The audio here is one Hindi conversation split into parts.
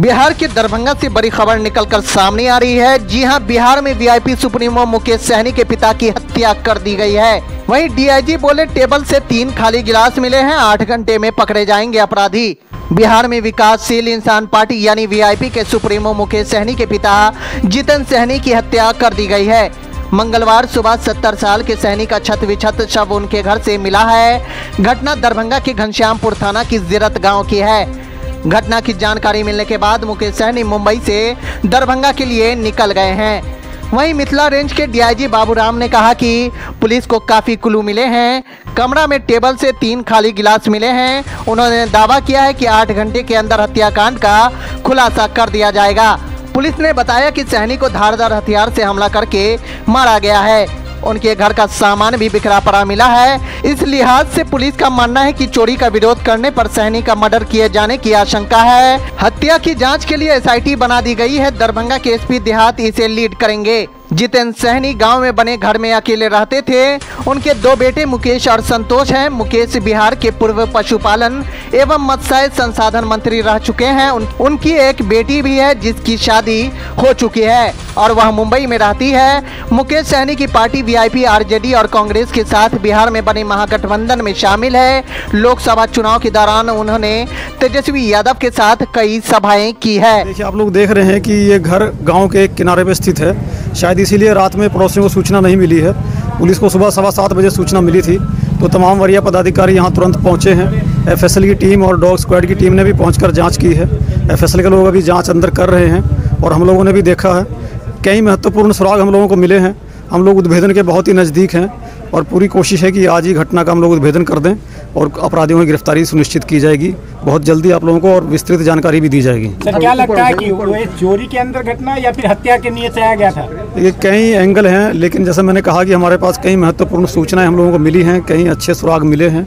बिहार के दरभंगा से बड़ी खबर निकलकर सामने आ रही है। जी हाँ, बिहार में वीआईपी सुप्रीमो मुकेश सहनी के पिता की हत्या कर दी गई है। वहीं डीआईजी बोले, टेबल से तीन खाली गिलास मिले हैं, आठ घंटे में पकड़े जाएँगे अपराधी। बिहार में विकासशील इंसान पार्टी यानी वीआईपी के सुप्रीमो मुकेश सहनी के पिता जितन सहनी की हत्या कर दी गई है। मंगलवार सुबह 70 साल के सहनी का छत विछत शव उनके घर से मिला है। घटना दरभंगा के घनश्यामपुर थाना की जिरत गाँव की है। घटना की जानकारी मिलने के बाद मुकेश सहनी मुंबई से दरभंगा के लिए निकल गए हैं। वहीं मिथिला रेंज के डीआईजी बाबूराम ने कहा कि पुलिस को काफ़ी क्लू मिले हैं। कमरा में टेबल से तीन खाली गिलास मिले हैं। उन्होंने दावा किया है कि आठ घंटे के अंदर हत्याकांड का खुलासा कर दिया जाएगा। पुलिस ने बताया कि सहनी को धारदार हथियार से हमला करके मारा गया है। उनके घर का सामान भी बिखरा पड़ा मिला है। इस लिहाज से पुलिस का मानना है कि चोरी का विरोध करने पर सहनी का मर्डर किए जाने की आशंका है। हत्या की जाँच के लिए एसआईटी बना दी गई है। दरभंगा के एसपी देहात इसे लीड करेंगे। जितेंद्र सहनी गाँव में बने घर में अकेले रहते थे। उनके दो बेटे मुकेश और संतोष हैं। मुकेश बिहार के पूर्व पशुपालन एवं मत्स्य संसाधन मंत्री रह चुके हैं। उन, उनकी एक बेटी भी है जिसकी शादी हो चुकी है। और वह मुंबई में रहती है। मुकेश सहनी की पार्टी वीआईपी आरजेडी और कांग्रेस के साथ बिहार में बने महागठबंधन में शामिल है। लोकसभा चुनाव के दौरान उन्होंने तेजस्वी यादव के साथ कई सभाएँ की है। देखिए, आप लोग देख रहे हैं कि ये घर गाँव के एक किनारे पे स्थित है। शायद इसीलिए रात में पड़ोसियों को सूचना नहीं मिली है। पुलिस को सुबह सवा सात बजे सूचना मिली थी। तो तमाम वरीय पदाधिकारी यहाँ तुरंत पहुँचे हैं। एफएसएल की टीम और डॉग स्क्वाड की टीम ने भी पहुँच जाँच की है। एफएसएल के लोग अभी जाँच अंदर कर रहे हैं और हम लोगों ने भी देखा है। कई महत्वपूर्ण सुराग हम लोगों को मिले हैं। हम लोग उद्भेदन के बहुत ही नज़दीक हैं और पूरी कोशिश है कि आज ही घटना का हम लोग उद्भेदन कर दें और अपराधियों की गिरफ्तारी सुनिश्चित की जाएगी। बहुत जल्दी आप लोगों को और विस्तृत जानकारी भी दी जाएगी। सर क्या लगता है कि वो चोरी के अंदर घटना या फिर हत्या के नियत से आया गया था? ये कई एंगल हैं लेकिन जैसे मैंने कहा कि हमारे पास कई महत्वपूर्ण सूचनाएँ हम लोगों को मिली हैं कई अच्छे सुराग मिले हैं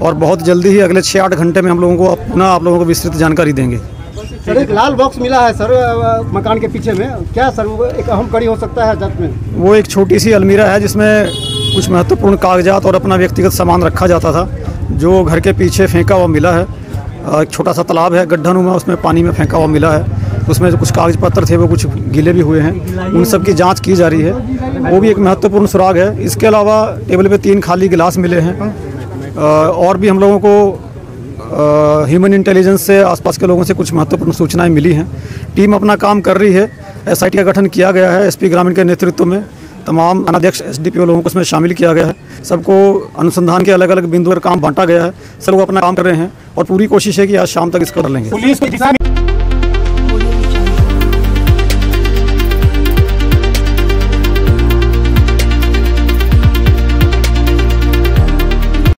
और बहुत जल्दी ही अगले छः आठ घंटे में हम लोगों को पुनः आप लोगों को विस्तृत जानकारी देंगे। सर एक लाल बॉक्स मिला है सर मकान के पीछे में। क्या सर, वो एक अहम कड़ी हो सकता है जाँच में? वो एक छोटी सी अलमीरा है जिसमें कुछ महत्वपूर्ण कागजात और अपना व्यक्तिगत सामान रखा जाता था, जो घर के पीछे फेंका हुआ मिला है। एक छोटा सा तालाब है गड्ढा नुमा उसमें पानी में फेंका हुआ मिला है। उसमें जो कुछ कागज़ पत्र थे, वो कुछ गीले भी हुए हैं। उन सब की जाँच की जा रही है। वो भी एक महत्वपूर्ण सुराग है। इसके अलावा टेबल पे तीन खाली गिलास मिले हैं। और भी हम लोगों को ह्यूमन इंटेलिजेंस से आसपास के लोगों से कुछ महत्वपूर्ण सूचनाएँ मिली हैं। टीम अपना काम कर रही है। एसआईटी का गठन किया गया है। एसपी ग्रामीण के नेतृत्व में तमाम अनाध्यक्ष एस लोगों को इसमें शामिल किया गया है। सबको अनुसंधान के अलग अलग बिंदु पर काम बांटा गया है। सब लोग अपना काम कर रहे हैं और पूरी कोशिश है कि आज शाम तक इसको कर लेंगे।